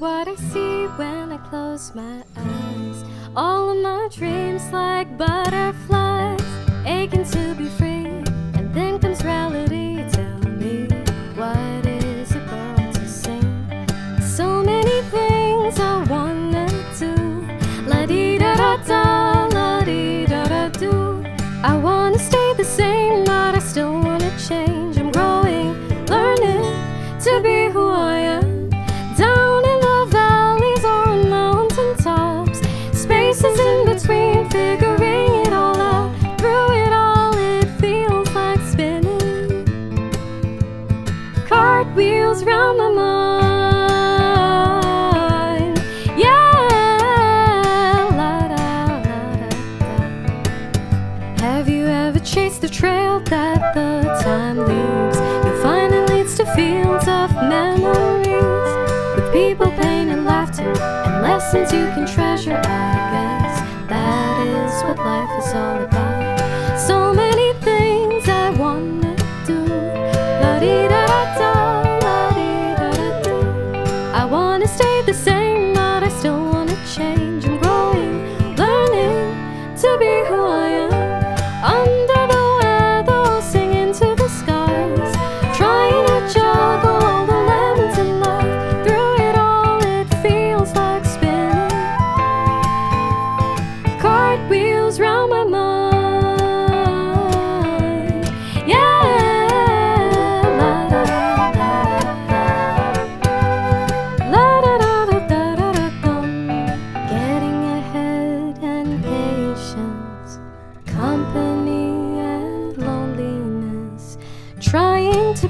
what I see when I close my eyes. All of my dreams like butterflies, aching to be free. And then comes reality, tell me what is a girl to sing? So many things I wanna do. La di da da da, la di da da do. I wanna stay the same, but I still wanna change. Spaces in between, figuring it all out. Through it all, it feels like spinning. Cartwheels round my mind. Yeah, la da la da da. Have you ever chased the trail that the time leaves? You'll find it leads to fields of memories with people, pain, and laughter, and lessons you can treasure. I guess is life is all about.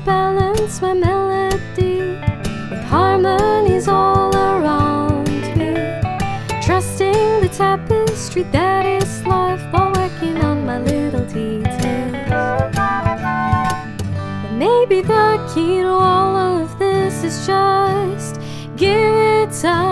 Balance my melody with harmonies all around me. Trusting the tapestry that is life while working on my little details. But maybe the key to all of this is just give it time,